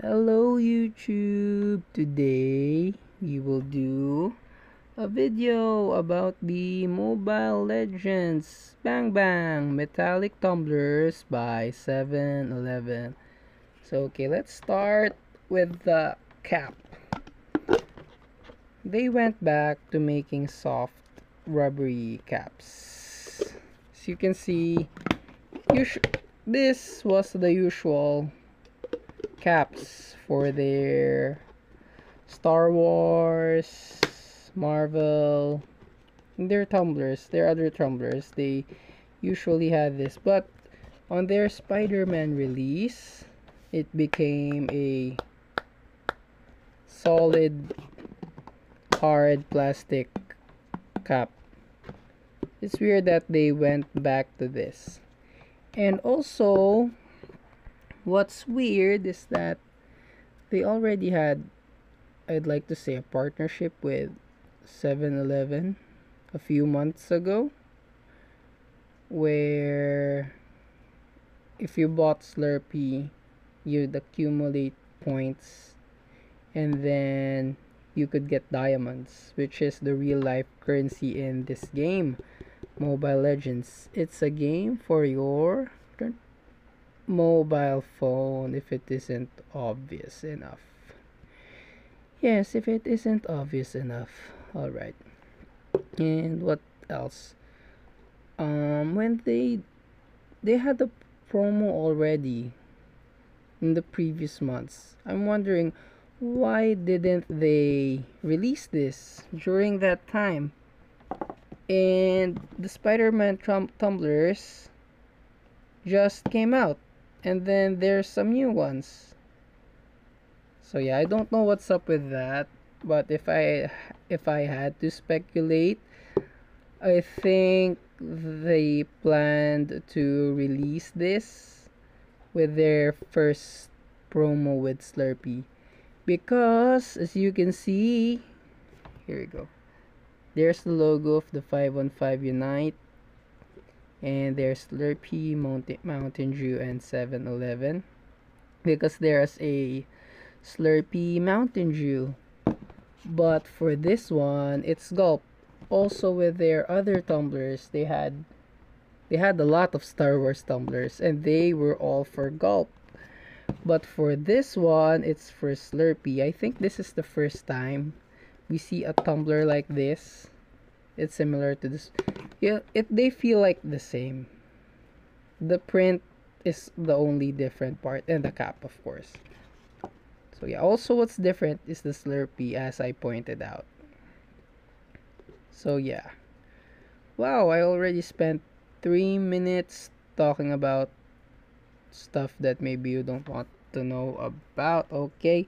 Hello YouTube! Today we will do a video about the Mobile Legends Bang Bang Metallic Tumblers by 7-Eleven. So okay, let's start with the cap. They went back to making soft rubbery caps. As you can see, this was the usual caps for their Star Wars, Marvel, their tumblers, their other tumblers. They usually had this, but on their Spider-Man release, it became a solid hard plastic cap. It's weird that they went back to this. And also, what's weird is that they already had I'd like to say a partnership with 7-Eleven a few months ago where if you bought Slurpee you'd accumulate points and then you could get diamonds which is the real life currency in this game Mobile Legends. It's a game for your mobile phone if it isn't obvious enough. Yes, if it isn't obvious enough. Alright. And what else? Um, when they they had the promo already in the previous months. I'm wondering why didn't they release this during that time? And the Spider-Man tumblers just came out and then there's some new ones. So yeah i don't know what's up with that. But if i if i had to speculate i think they planned to release this with their first promo with slurpee. Because as you can see here we go. There's the logo of the 515 unite and there's Slurpee, Mountain, Mountain Dew, and 7-Eleven because there's a Slurpee Mountain Dew. But for this one it's Gulp. Also with their other tumblers they had they had a lot of Star Wars tumblers and they were all for Gulp. But for this one it's for Slurpee. I think this is the first time we see a tumbler like this. It's similar to this yeah it they feel like the same. The print is the only different part and the cap of course. So yeah also what's different is the slurpee as i pointed out. So yeah. Wow i already spent three minutes talking about stuff that maybe you don't want to know about. Okay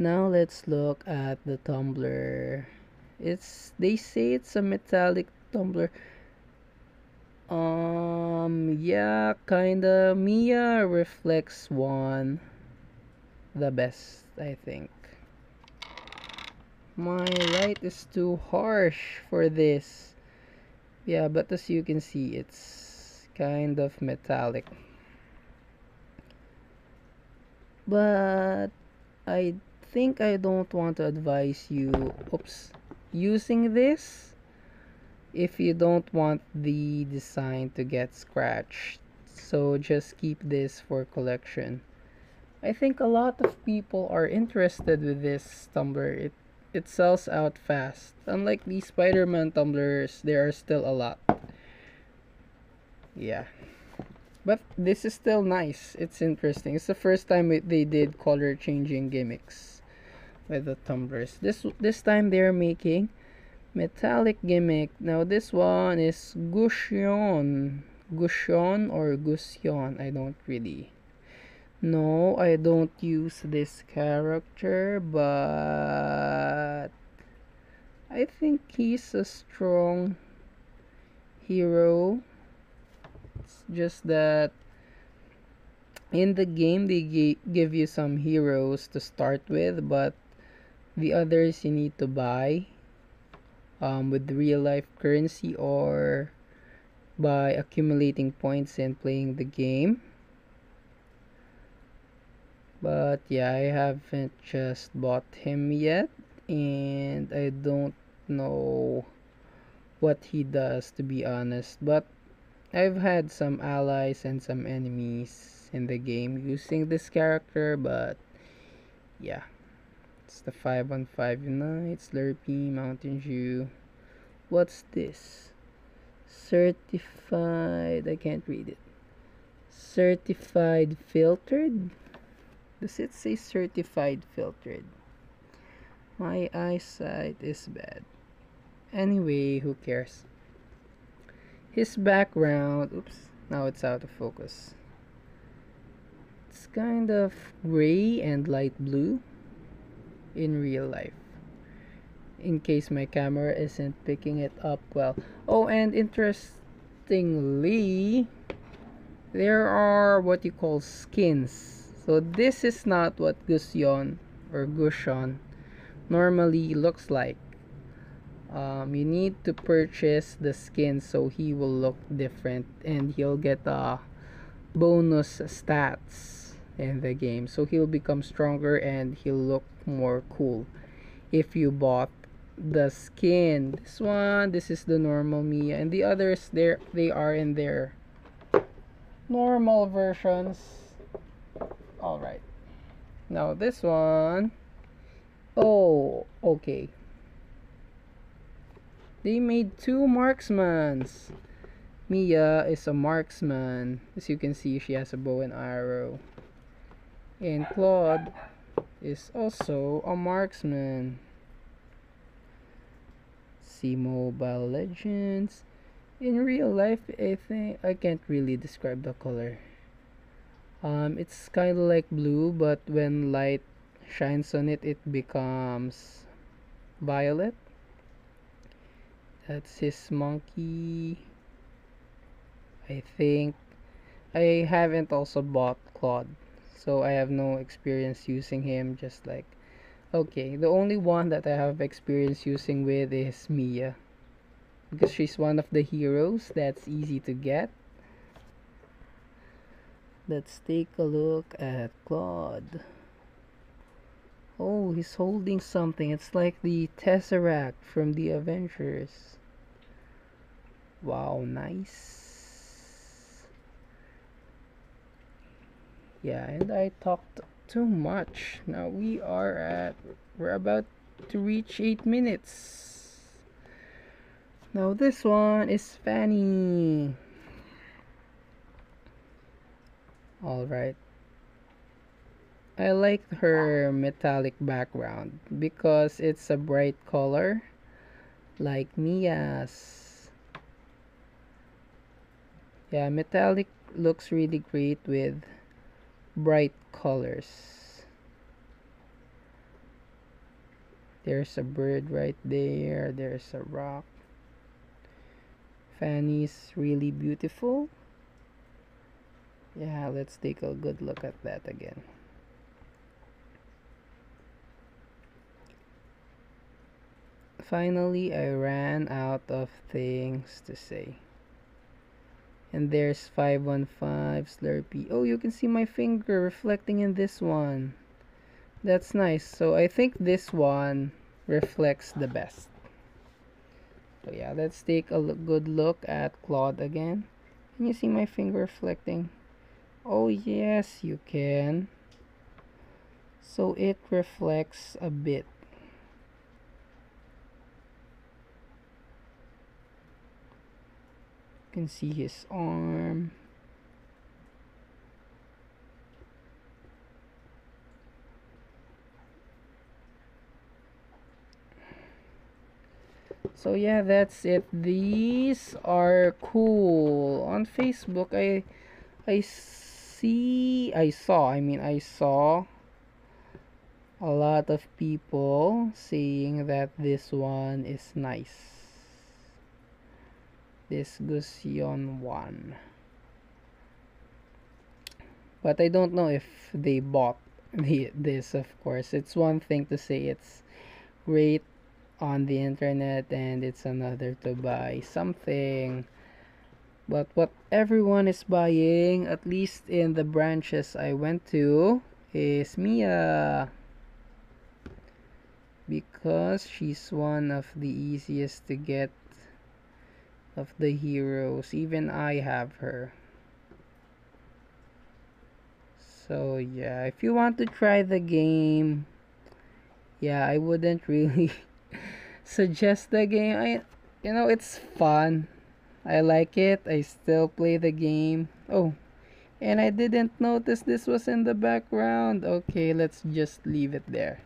now let's look at the tumbler it's they say it's a metallic tumbler um yeah kinda. Miya reflects one the best I think. My light is too harsh for this. Yeah but as you can see it's kind of metallic. But I think I don't want to advise you. Oops. Using this if you don't want the design to get scratched so just keep this for collection. I think a lot of people are interested with this tumbler. It it sells out fast. Unlike the Spider-Man tumblers there are still a lot. Yeah. But this is still nice. It's interesting. It's the first time they did color changing gimmicks with the tumblers. This this time they're making metallic gimmick. Now this one is Gushion. Gushion or Gusion I don't really no I don't use this character but I think he's a strong hero. It's just that in the game they give you some heroes to start with but the others you need to buy um, with real life currency or by accumulating points and playing the game. But yeah I haven't just bought him yet and I don't know what he does to be honest. But I've had some allies and some enemies in the game using this character but yeah it's the 5 on 5 Unite, Slurpee, Mountain Dew. What's this? Certified I can't read it. Certified filtered? Does it say certified filtered? My eyesight is bad. Anyway who cares? His background oops now it's out of focus. It's kind of gray and light blue in real life in case my camera isn't picking it up well. Oh and interestingly there are what you call skins. So this is not what Gusion or Gusion normally looks like. Um, you need to purchase the skin so he will look different and he'll get uh, bonus stats in the game. So he'll become stronger and he'll look more cool. If you bought the skin this one this is the normal Miya. And the others there they are in their normal versions. All right. Now this one. Oh okay. They made two marksmans. Miya is a marksman. As you can see, she has a bow and arrow. And Claude is also a marksman. See Mobile Legends. In real life, I think I can't really describe the color. Um, it's kind of like blue, but when light shines on it, it becomes violet. That's his monkey. I think I haven't also bought Claude. So I have no experience using him just like okay, the only one that I have experience using with is Miya. Because she's one of the heroes that's easy to get. Let's take a look at Claude. Oh, he's holding something. It's like the Tesseract from the Avengers. Wow, nice. Yeah, and I talked too much. Now we are at, we're about to reach 8 minutes. Now this one is Fanny. Alright. I like her metallic background because it's a bright color like Miya's. yeah metallic looks really great with bright colors. There's a bird right there. There's a rock. Fanny's really beautiful. Yeah let's take a good look at that again. Finally I ran out of things to say and there's 515 slurpee. Oh you can see my finger reflecting in this one. That's nice. So I think this one reflects the best. So yeah let's take a look, good look at Claude again. Can you see my finger reflecting? Oh yes you can. So it reflects a bit can see his arm. So yeah that's it. These are cool. On facebook i i see i saw i mean i saw a lot of people saying that this one is nice this Gusion 1 but I don't know if they bought the, this of course. It's one thing to say it's great on the internet and it's another to buy something. But what everyone is buying at least in the branches I went to is Miya. Because she's one of the easiest to get of the heroes. Even I have her. So yeah if you want to try the game yeah I wouldn't really suggest the game. I you know it's fun. I like it. I still play the game. Oh and I didn't notice this was in the background. Okay let's just leave it there.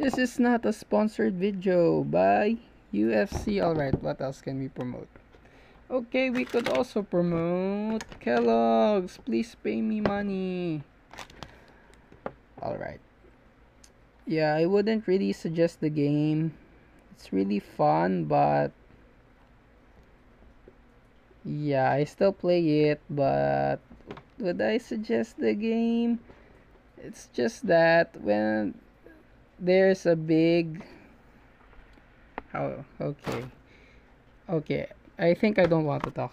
This is not a sponsored video. By UFC alright what else can we promote? Okay we could also promote Kellogg's. Please pay me money. Alright. Yeah I wouldn't really suggest the game. It's really fun but yeah I still play it but would I suggest the game? It's just that when there's a big oh okay. Okay I think I don't want to talk